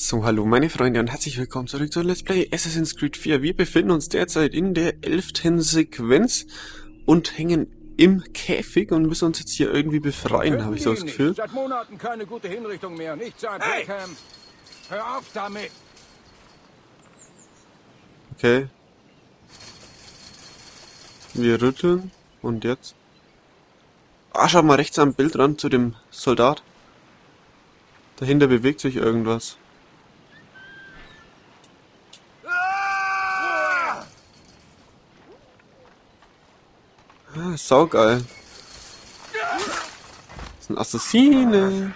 So, hallo meine Freunde und herzlich willkommen zurück zu Let's Play Assassin's Creed 4. Wir befinden uns derzeit in der elften Sequenz und hängen im Käfig und müssen uns jetzt hier irgendwie befreien, habe ich so das Gefühl. Seit Monaten keine gute Hinrichtung mehr. Nicht sein Hey! Peckham. Hör auf damit. Okay. Wir rütteln und jetzt. Ah, schau mal rechts am Bild ran zu dem Soldat. Dahinter bewegt sich irgendwas. Ah, saugeil. Das sind Assassine.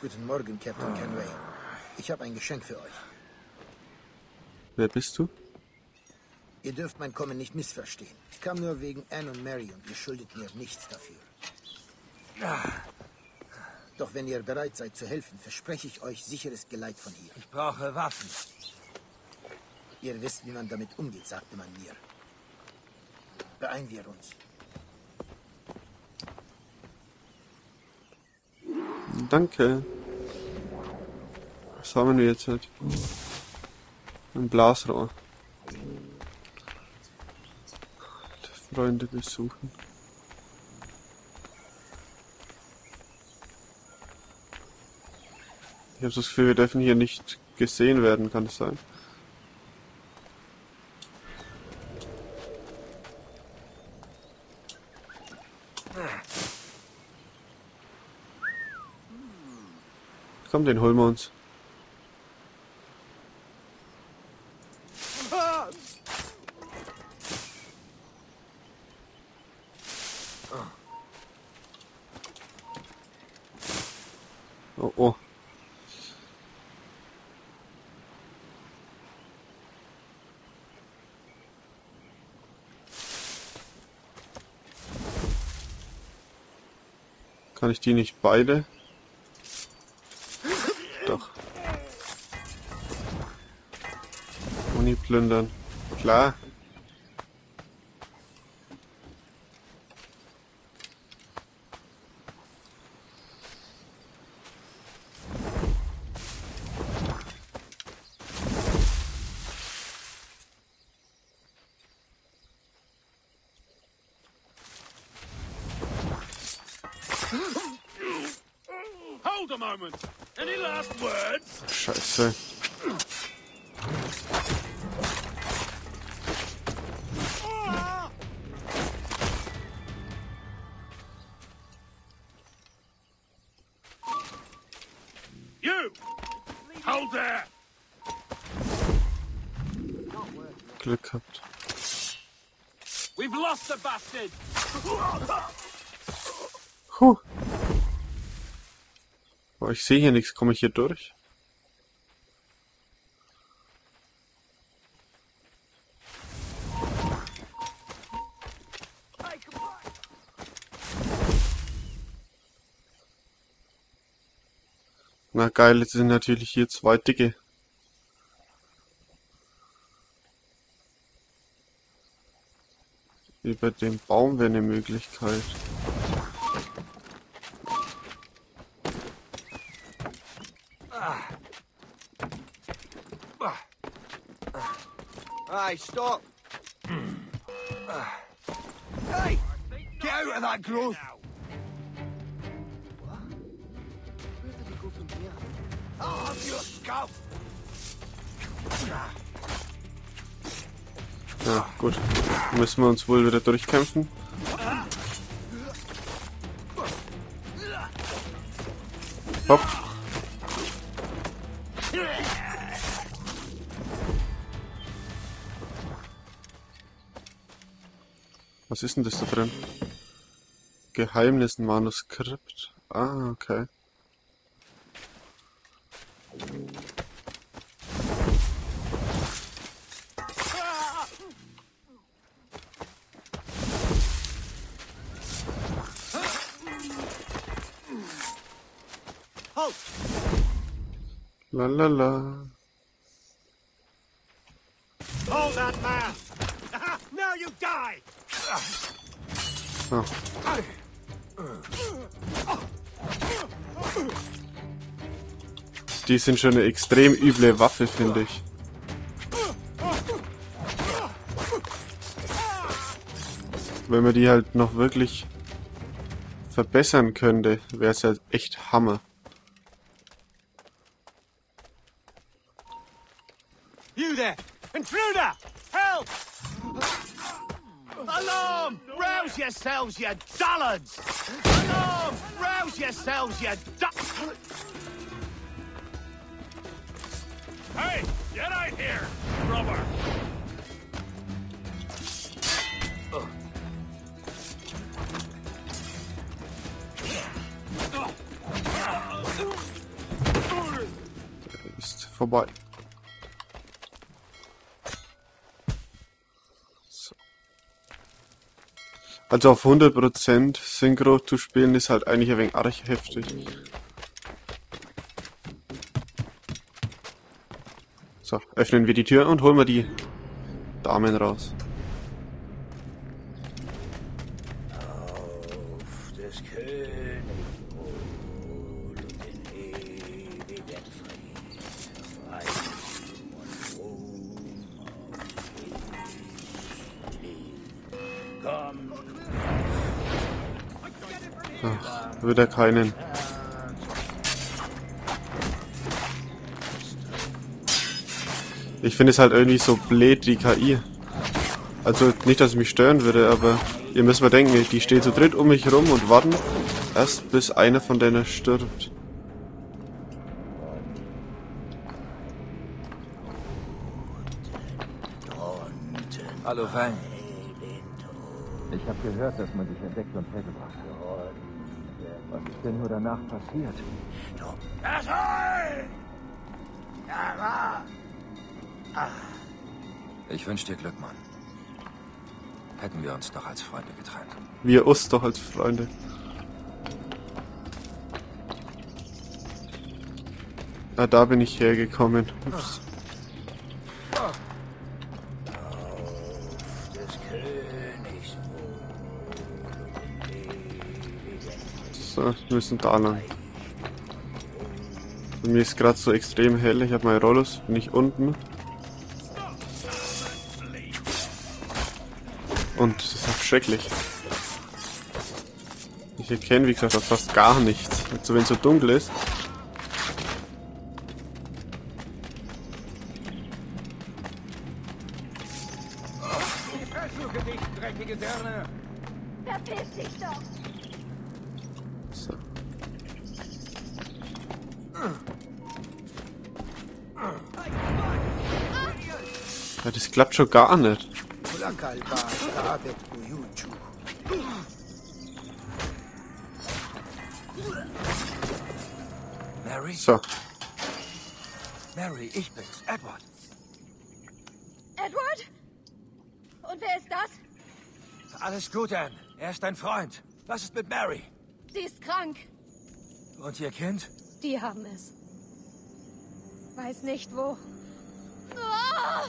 Guten Morgen, Captain Kenway. Ich habe ein Geschenk für euch. Wer bist du? Ihr dürft mein Kommen nicht missverstehen. Ich kam nur wegen Anne und Mary und ihr schuldet mir nichts dafür. Doch wenn ihr bereit seid zu helfen, verspreche ich euch sicheres Geleit von hier. Ich brauche Waffen. Ihr wisst, wie man damit umgeht, sagte man mir. Beeilen wir uns. Danke. Was haben wir jetzt halt? Ein Blasrohr. Freunde besuchen. Ich habe das Gefühl, wir dürfen hier nicht gesehen werden, kann es sein? Komm, den holen wir uns. Oh, oh. Kann ich die nicht beide? Uni plündern. Klar. Hold a moment. Any last words? Scheiße. Bastard! Puh. Aber ich sehe hier nichts. Komme ich hier durch? Na geil, jetzt sind natürlich hier zwei dicke. Über dem Baum wäre eine Möglichkeit. Hey, stop. hey, get out of that growth. I'll have your scalp. Ja, gut. Müssen wir uns wohl wieder durchkämpfen. Hopp. Was ist denn das da drin? Geheimnismanuskript. Ah, okay. La la la. Hold that man! now you die! Oh. die sind schon eine extrem üble Waffe, finde ich. Wenn man die halt noch wirklich verbessern könnte, wäre es ja echt Hammer. Yourselves, you dullards! Alarm! Rouse yourselves, you du- Hey! Get out here! Rubber! Ist vorbei. Also auf 100% Synchro zu spielen ist halt eigentlich ein wenig arg heftig. So, öffnen wir die Tür und holen wir die Damen raus. Ach, wieder keinen. Ich finde es halt irgendwie so blöd, die KI. Also nicht, dass es mich stören würde, aber ihr müsst mal denken, die stehen zu dritt um mich rum und warten erst bis einer von denen stirbt. Hallo, Fein. Habe gehört, dass man dich entdeckt und hergebracht hat. Was ist denn nur danach passiert? Ja, Ich wünsche dir Glück, Mann. Hätten wir uns doch als Freunde getrennt. Wir uns doch als Freunde. Ah, da bin ich hergekommen. Ups. So, wir müssen da lang. Bei mir ist gerade so extrem hell. Ich habe meine Rollos, bin ich unten. Und das ist auch schrecklich. Ich erkenne, wie gesagt, fast gar nichts. Also wenn es so dunkel ist. Klappt schon gar nicht. Mary? So. Mary, ich bin's. Edward. Edward? Und wer ist das? Alles gut, Anne. Er ist dein Freund. Was ist mit Mary? Sie ist krank. Und ihr Kind? Die haben es. Weiß nicht wo. Ah!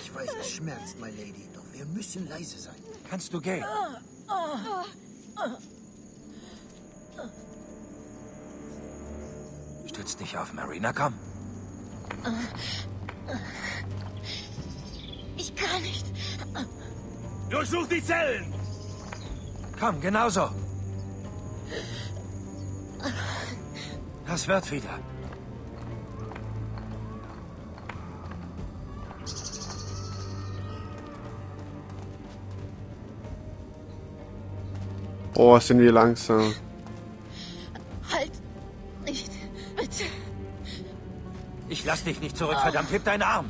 Ich weiß, es schmerzt, my lady, doch wir müssen leise sein. Kannst du gehen? Stütz dich auf, Mary. Na komm. Ich kann nicht. Durchsuch die Zellen! Komm, genauso. Das wird wieder. Oh, sind wir langsam. Halt nicht. Bitte. Ich lass dich nicht zurück, verdammt. Heb deinen Arm.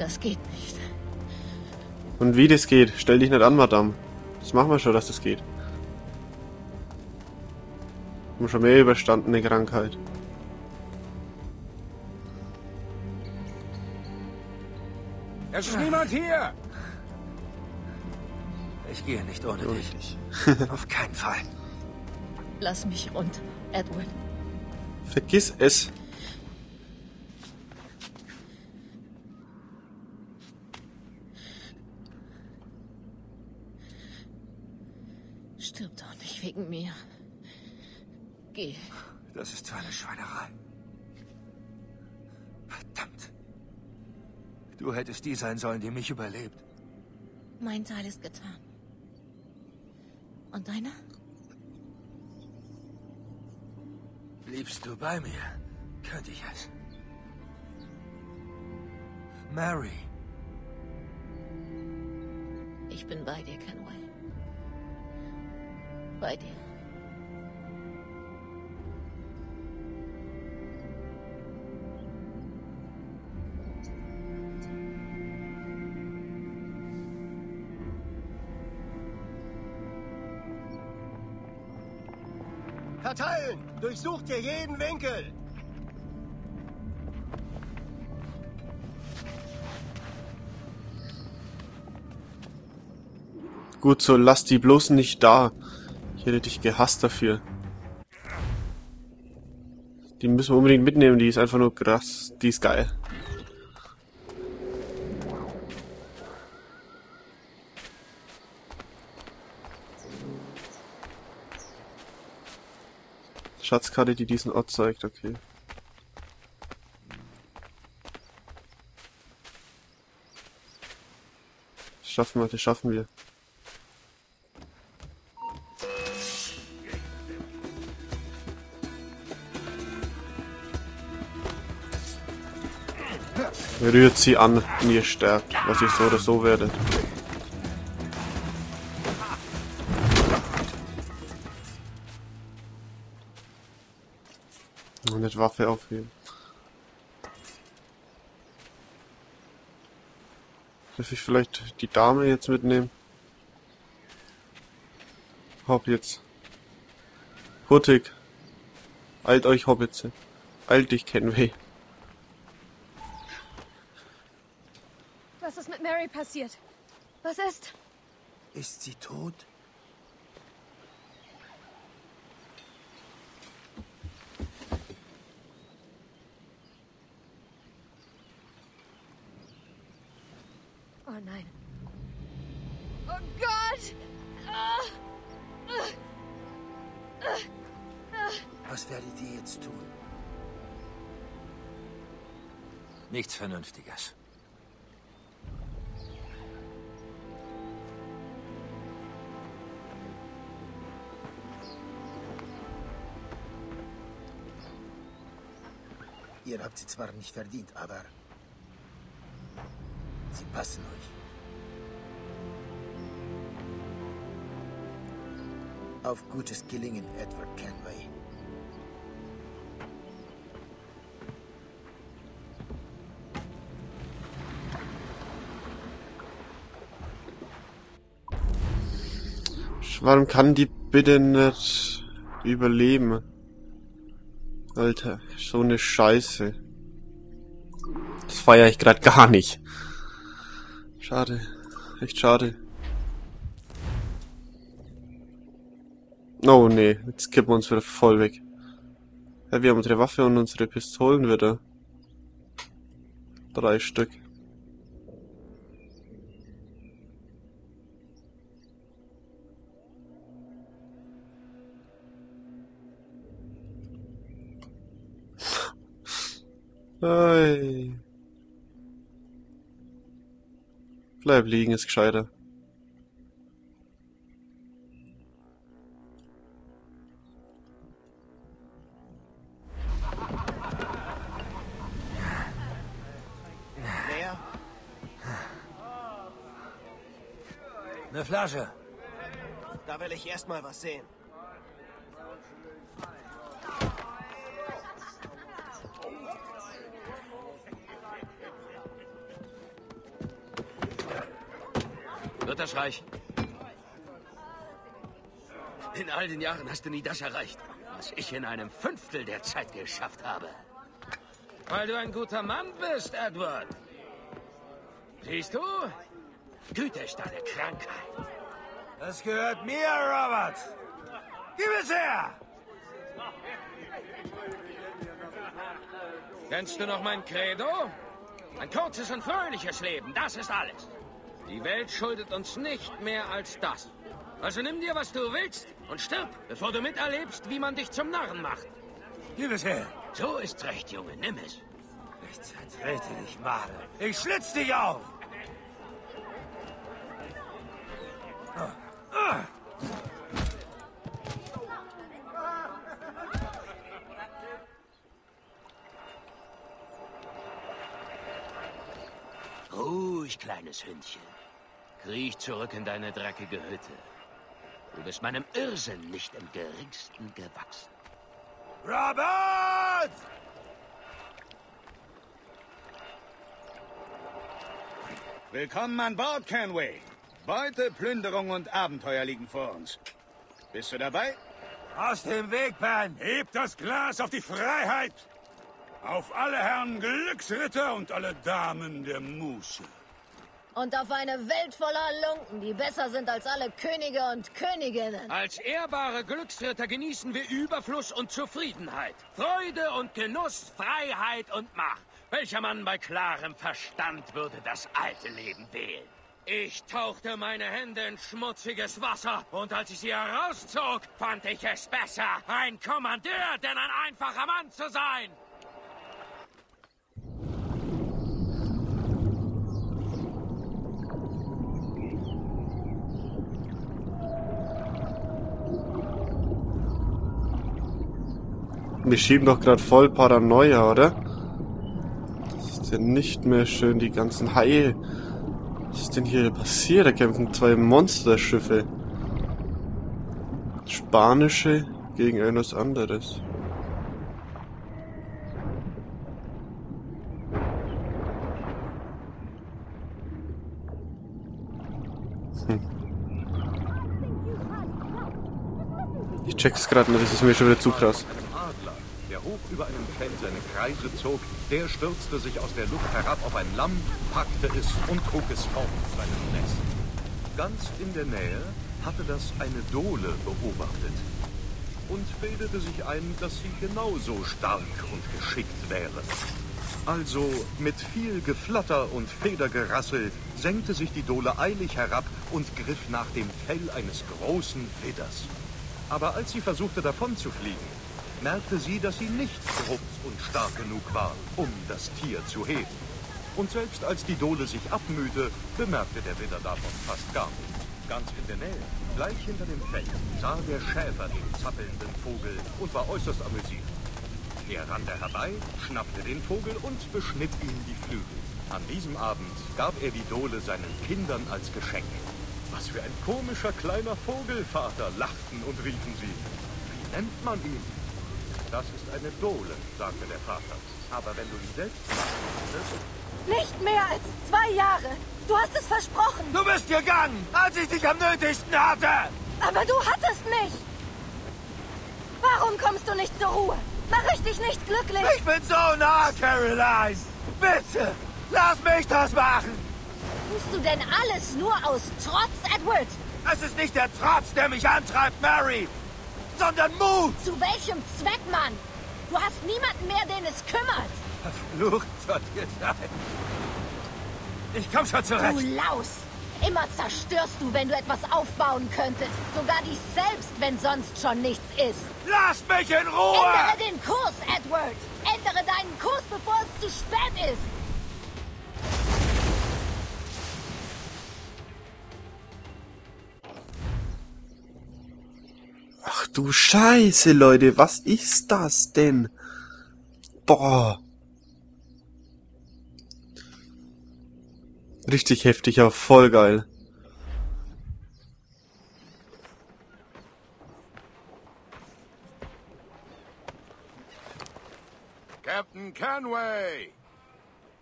Das geht nicht. Und wie das geht, stell dich nicht an, Madame. Das machen wir schon, dass das geht. Haben schon mehr überstandene Krankheit. Es ist niemand hier! Ich gehe nicht ohne dich. Auf keinen Fall. Lass mich runter, Edward. Vergiss es. Stirb doch nicht wegen mir. Geh. Das ist so eine Schweinerei. Verdammt. Du hättest die sein sollen, die mich überlebt. Mein Teil ist getan. Und deiner? Bliebst du bei mir, könnte ich es. Mary, Ich bin bei dir, Kenway. Bei dir. Verteilen! Durchsucht ihr jeden Winkel! Gut, so lass die bloß nicht da. Ich hätte dich gehasst dafür. Die müssen wir unbedingt mitnehmen, die ist einfach nur krass. Die ist geil. Schatzkarte, die diesen Ort zeigt, okay. Schaffen wir, das schaffen wir. Rührt sie an, wenn ihr sterbt, was ihr so oder so werdet. Und nicht Waffe aufheben. Darf ich vielleicht die Dame jetzt mitnehmen? Hopp jetzt. Hurtig. Eilt euch, Hobbitze. Eilt dich, Kenway. Was ist mit Mary passiert? Was ist? Ist sie tot? Oh nein. Oh Gott! Ah! Was werdet ihr jetzt tun? nichts Vernünftiges. Ihr habt sie zwar nicht verdient, aber sie passen euch. Auf gutes Gelingen, Edward Kenway. Warum kann die bitte nicht überleben? Alter, so eine Scheiße. Das feiere ich gerade gar nicht. Schade. Echt schade. Oh nee, jetzt kippen wir uns wieder voll weg. Ja, wir haben unsere Waffe und unsere Pistolen wieder. Drei Stück. Ei. Bleib liegen, ist gescheiter. Wer? Eine Flasche. Da will ich erst mal was sehen. Das reichen? In all den Jahren hast du nie das erreicht, was ich in einem Fünftel der Zeit geschafft habe. Weil du ein guter Mann bist, Edward. Siehst du? Güte ist deine Krankheit. Das gehört mir, Robert. Gib es her! Kennst du noch mein Credo? Ein kurzes und fröhliches Leben, das ist alles. Die Welt schuldet uns nicht mehr als das. Also nimm dir, was du willst und stirb, bevor du miterlebst, wie man dich zum Narren macht. Gib es her. So ist recht, Junge, nimm es. Ich zertrete dich, Mare. Ich schlitz dich auf. Ruhig, kleines Hündchen. Kriech zurück in deine dreckige Hütte. Du bist meinem Irrsinn nicht im geringsten gewachsen. Robert! Willkommen an Bord, Canway. Beute, Plünderung und Abenteuer liegen vor uns. Bist du dabei? Aus dem Weg, Ben! Heb das Glas auf die Freiheit! Auf alle Herren Glücksritter und alle Damen der Muße. Und auf eine Welt voller Lunken, die besser sind als alle Könige und Königinnen. Als ehrbare Glücksritter genießen wir Überfluss und Zufriedenheit. Freude und Genuss, Freiheit und Macht. Welcher Mann bei klarem Verstand würde das alte Leben wählen? Ich tauchte meine Hände in schmutziges Wasser und als ich sie herauszog, fand ich es besser, ein Kommandeur, denn ein einfacher Mann zu sein. Wir schieben doch gerade voll Paranoia, oder? Das ist ja nicht mehr schön, die ganzen Haie. Was ist denn hier passiert? Da kämpfen zwei Monsterschiffe. Spanische gegen etwas anderes. Hm. Ich check's gerade nicht, das ist mir schon wieder zu krass. Adler, der hoch über einem Feld seine Kreise zog, der stürzte sich aus der Luft herab auf ein Lamm, packte es und trug es fort zu seinem Nest. Ganz in der Nähe hatte das eine Dole beobachtet und bildete sich ein, dass sie genauso stark und geschickt wäre. Also mit viel Geflatter und Federgerassel senkte sich die Dole eilig herab und griff nach dem Fell eines großen Widders. Aber als sie versuchte davonzufliegen, merkte sie, dass sie nicht groß und stark genug war, um das Tier zu heben. Und selbst als die Dole sich abmühte, bemerkte der Widder davon fast gar nichts. Ganz in der Nähe, gleich hinter dem Feld, sah der Schäfer den zappelnden Vogel und war äußerst amüsiert. Er rannte herbei, schnappte den Vogel und beschnitt ihm die Flügel. An diesem Abend gab er die Dole seinen Kindern als Geschenk. Was für ein komischer kleiner Vogelvater, lachten und riefen sie. Wie nennt man ihn? Das ist eine Dole, sagte der Vater. Aber wenn du ihn selbst machen willst, Nicht mehr als zwei Jahre. Du hast es versprochen. Du bist gegangen, als ich dich am nötigsten hatte! Aber du hattest nicht. Warum kommst du nicht zur Ruhe? Mach ich dich nicht glücklich? Ich bin so nah, Caroline! Bitte, lass mich das machen! Tust du denn alles nur aus Trotz, Edward? Es ist nicht der Trotz, der mich antreibt, Mary, sondern Mut! Zu welchem Zweck, Mann? Du hast niemanden mehr, den es kümmert. Verflucht soll ihr sein. Ich komm schon Du zurecht. Laus! Immer zerstörst du, wenn du etwas aufbauen könntest. Sogar dich selbst, wenn sonst schon nichts ist. Lass mich in Ruhe! Ändere den Kurs, Edward! Ändere deinen Kurs, bevor es zu spät ist! Du Scheiße, Leute, was ist das denn? Boah. Richtig heftig, aber voll geil. Captain Canway!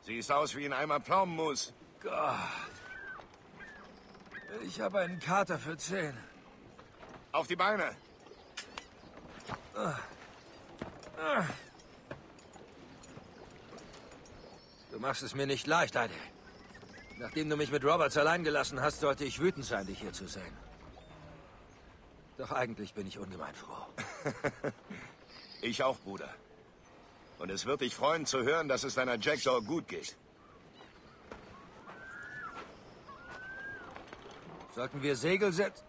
Siehst aus wie ein Eimer Pflaumenmus. Gott. Ich habe einen Kater für zehn. Auf die Beine. Du machst es mir nicht leicht, Eddie. Nachdem du mich mit Roberts allein gelassen hast, sollte ich wütend sein, dich hier zu sehen. Doch eigentlich bin ich ungemein froh. Ich auch, Bruder. Und es wird dich freuen zu hören, dass es deiner Jackdaw gut geht. Sollten wir Segel setzen?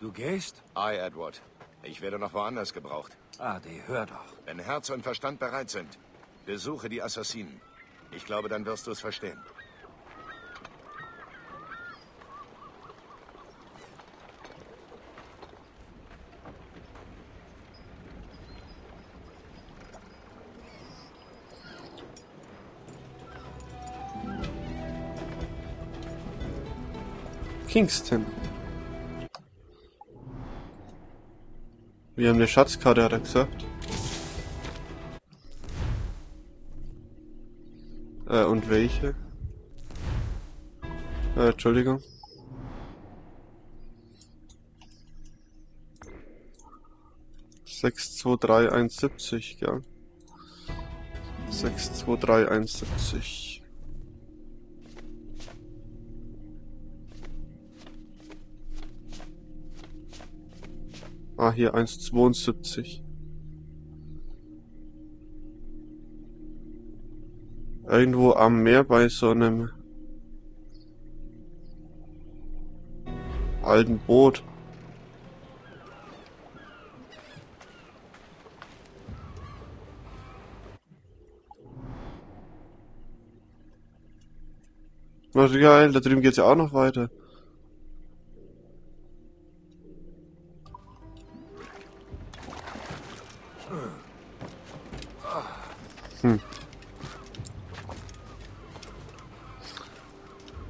Du gehst? Aye, Edward. Ich werde noch woanders gebraucht. Adi, hör doch. Wenn Herz und Verstand bereit sind, besuche die Assassinen. Ich glaube, dann wirst du es verstehen. Kingston. Wir haben eine Schatzkarte, hat er gesagt. Äh, und welche? Äh, Entschuldigung. Sechs, zwei, drei, eins, siebzig, ja. Sechs, zwei, drei, eins, siebzig. Ah, hier 1,72. Irgendwo am Meer bei so einem alten Boot. Na geil, da drüben geht's ja auch noch weiter.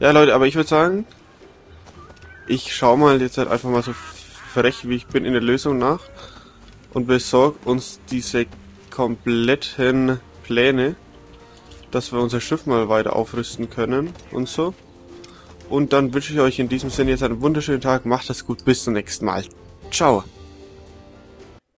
Ja, Leute, aber ich würde sagen, ich schau mal jetzt halt einfach mal so frech, wie ich bin, in der Lösung nach und besorg uns diese kompletten Pläne, dass wir unser Schiff mal weiter aufrüsten können und so. Und dann wünsche ich euch in diesem Sinne jetzt einen wunderschönen Tag. Macht es gut. Bis zum nächsten Mal. Ciao.